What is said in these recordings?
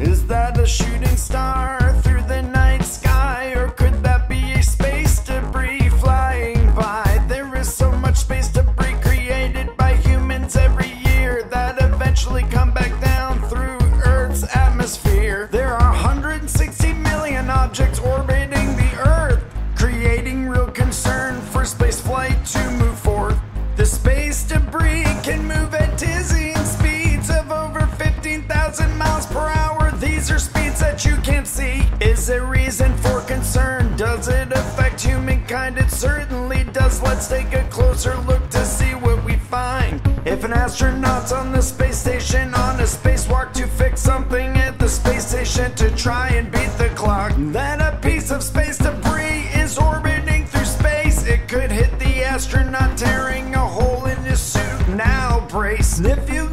Is that a shooting star through the night sky? Or could that be a space debris flying by? There is so much space debris created by humans every year that eventually come back down through Earth's atmosphere. There are 160 million objects orbiting the Earth, creating real concern for space flight to move forth. The space debris can move at dizzying speeds of over 15,000 miles per hour. Certainly does. Let's take a closer look to see what we find. If an astronaut's on the space station on a spacewalk to fix something at the space station to try and beat the clock, then a piece of space debris is orbiting through space. It could hit the astronaut, tearing a hole in his suit. Now brace. If you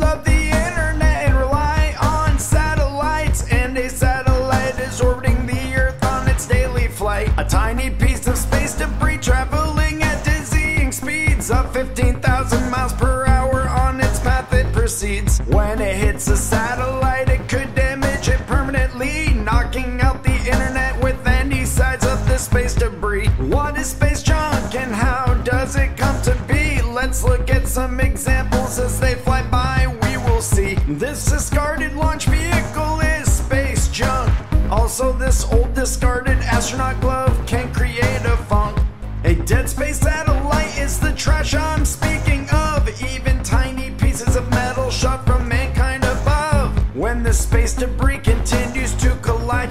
When it hits a satellite, it could damage it permanently, knocking out the internet with any size of the space debris. What is space junk and how does it come to be? Let's look at some examples as they fly by. We will see. This discarded launch vehicle is space junk. Also, this old discarded astronaut glove can create a funk. A dead space satellite is the trash I'm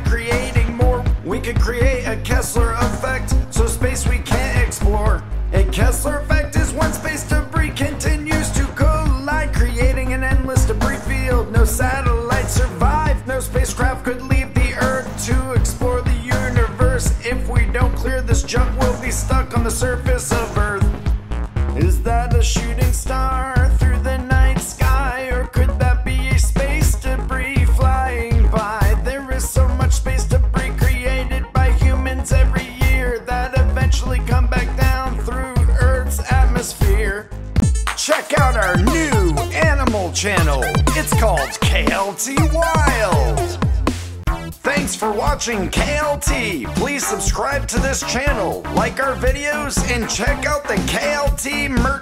creating more, we could create a Kessler effect. So space we can't explore. A Kessler effect is when space debris continues to collide, creating an endless debris field. No satellites survive, no spacecraft could leave the Earth to explore the universe. If we don't clear this junk, we'll be stuck on the surface channel. It's called KLT Wild. Thanks for watching KLT. Please subscribe to this channel, like our videos, and check out the KLT merch.